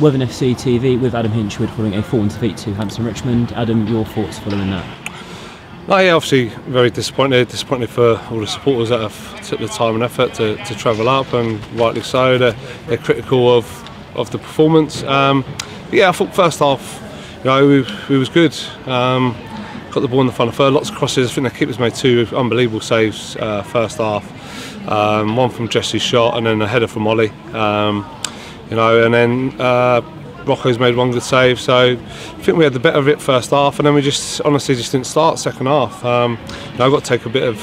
Worthing FC TV with Adam Hinshelwood following a 4 1 defeat to Hampton Richmond. Adam, your thoughts following that? No, yeah, obviously very disappointed. Disappointed for all the supporters that have took the time and effort to, to travel up, and rightly so. They're, they're critical of of the performance. Um, yeah, I thought first half, you know, we, we was good. Um, got the ball in the final third, lots of crosses. I think the keepers made two unbelievable saves uh, first half. Um, one from Jesse's shot, and then a header from Ollie. Um, you know, and then uh, Rocco's made one good save. So I think we had the better of it first half, and then we just honestly just didn't start second half. Um, you know, I've got to take a bit of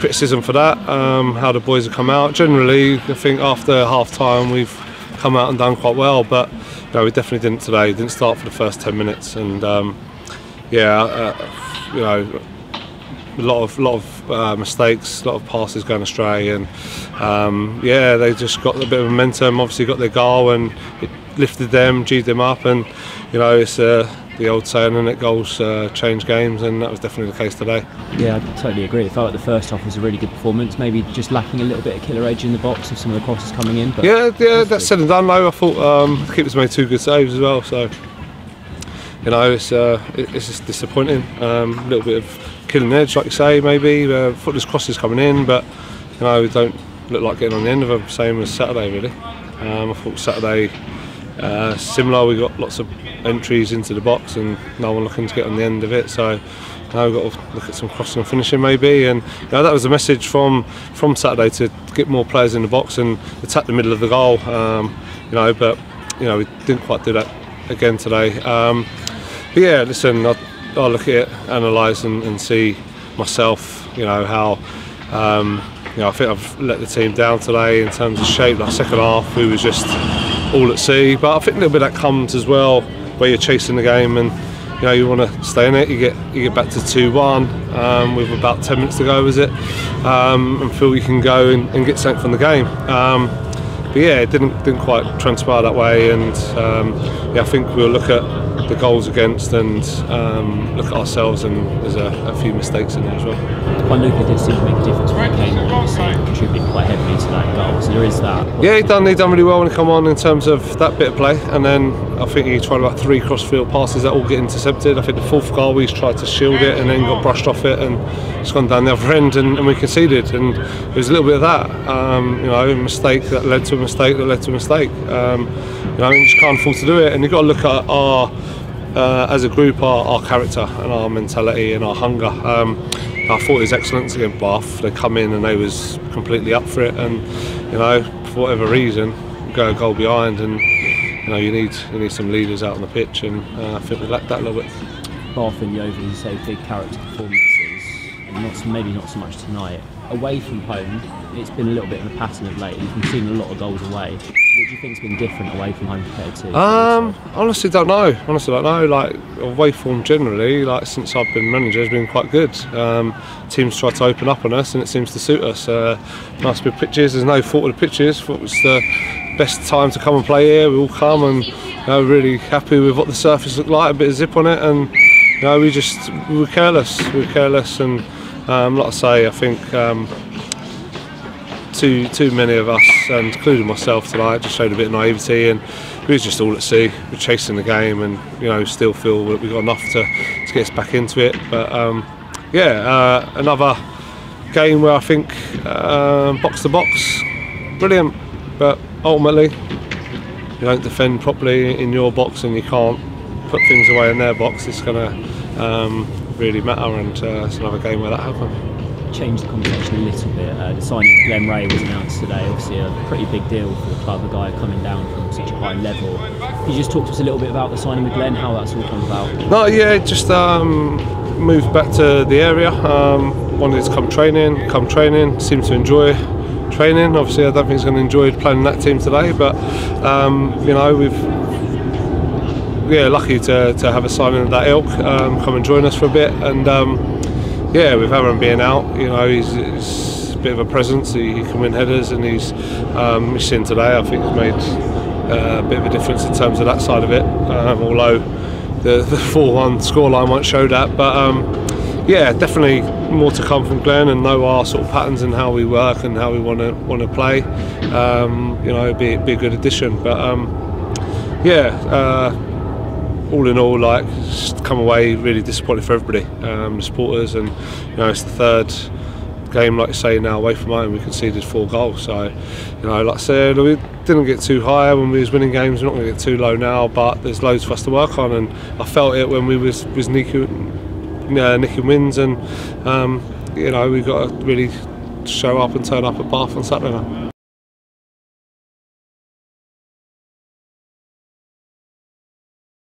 criticism for that. Um, how the boys have come out. Generally, I think after half time we've come out and done quite well, but you know, we definitely didn't today. Didn't start for the first ten minutes, and um, yeah, uh, you know a lot of lot of uh, mistakes, a lot of passes going astray, and um, yeah, they just got a bit of momentum. Obviously, got their goal and it lifted them, g'd them up, and you know it's uh, the old saying, and it goals uh, change games, and that was definitely the case today. Yeah, I totally agree. It felt like the first half was a really good performance. Maybe just lacking a little bit of killer edge in the box of some of the crosses coming in. But yeah, yeah, that's said and done. Though I thought um, the keepers made two good saves as well, so you know it's uh, it's just disappointing. Um, a little bit of killing edge, like you say, maybe. Uh, footless crosses coming in, but you know, we don't look like getting on the end of them, same as Saturday, really. Um, I thought Saturday uh, similar, we got lots of entries into the box and no one looking to get on the end of it, so now we've got to look at some crossing and finishing maybe. And you know, that was the message from from Saturday to get more players in the box and attack the middle of the goal. Um, you know but you know we didn't quite do that again today. Um, but yeah listen I, I'll look at it, analyse and, and, see myself, you know, how, um, you know, I think I've let the team down today in terms of shape. That second half, we was just all at sea. But I think a little bit that comes as well, where you're chasing the game and, you know, you want to stay in it. You get you get back to 2-1 um, with about 10 minutes to go, is it? Um, and feel you can go and, and, get something from the game. Um, but yeah, it didn't didn't quite transpire that way, and um, yeah, I think we'll look at the goals against and um, look at ourselves and there's a, a, few mistakes in there as well. Juan-Luca did seem to make a difference when he came on, contributed quite heavily to that goal, so there is that. Yeah, he done he done really well when he come on in terms of that bit of play, and then I think he tried about three cross-field passes that all get intercepted. I think the fourth goal we tried to shield it and then got brushed off it and it's gone down the other end and, and we conceded, and it was a little bit of that, um, you know, a mistake that led to a mistake that led to a mistake. Um, you know, you just can't afford to do it, and you've got to look at our uh, as a group, our, our, character and our mentality and our hunger. Um, I thought it was excellent against Bath. They come in and they was completely up for it, and you know, for whatever reason, go a goal behind, and you know, you need you need some leaders out on the pitch, and uh, I think we lacked that a little bit. Bath and Yeovil, you say big character performances, maybe not so much tonight. Away from home, it's been a little bit of a pattern of late. You've seeing a lot of goals away What do you think's been different away from home compared to? Um, honestly, don't know. Honestly, don't know. Like away form generally, like since I've been manager, has been quite good. Um, teams try to open up on us, and it seems to suit us. Uh, nice big pitches. There's no fault of the pitches. Thought it was the best time to come and play here. We all come and you know, really happy with what the surface looked like. A bit of zip on it, and you know, we just we were careless. We were careless, and um, like I say, I think. Um, too too many of us, and including myself tonight, just showed a bit of naivety, and we was just all at sea. We're chasing the game, and you know, still feel that we've got enough to, to get us back into it. But um, yeah, uh, another game where I think uh, box to box, brilliant. But ultimately, you don't defend properly in your box, and you can't put things away in their box. It's going to um, really matter, and uh, it's another game where that happened change the conversation a little bit. Uh, the signing of Glen Rea was announced today, obviously a pretty big deal for the club, a guy coming down from such a high level. Could you just talk to us a little bit about the signing with Glenn, how that's all come about? No, yeah, just um, moved back to the area, um, wanted to come training, come training, seemed to enjoy training. Obviously, I don't think he's going to enjoy playing that team today, but um, you know, we've yeah, lucky to, to have a signing of that ilk um, come and join us for a bit and um, yeah, with Aaron being out, you know, he's, he's a bit of a presence. He, he can win headers, and he's um, missing today. I think he's made uh, a bit of a difference in terms of that side of it. Um, although the the four-one scoreline won't show that, but um, yeah, definitely more to come from Glen and know our sort of patterns and how we work and how we want to want to play. Um, you know, it'd be, be a good addition, but. Um, yeah, uh, all in all, like come away really disappointed for everybody, um, the supporters, and you know it's the third game, like you say, now away from home. We conceded four goals, so you know, like I said, we didn't get too high when we was winning games. We're not going to get too low now, but there's loads for us to work on, and I felt it when we was was nicking, uh, nicking wins, and um, you know we got to really show up and turn up at Bath on Saturday. Now.